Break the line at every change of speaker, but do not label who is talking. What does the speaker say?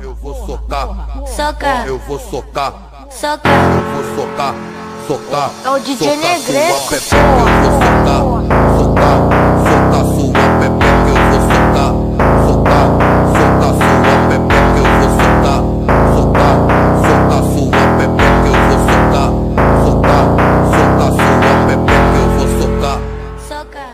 Eu vou socar,
socar. Eu
vou socar,
socar. Eu vou
socar, socar,
É o DJ Negreto. Eu vou socar,
soca. Soca sua pepe eu vou socar, soca. Soca sua pepe eu vou socar, soca. Soca sua pepe eu vou socar, soca. Soca sua pepe eu vou socar,
soca.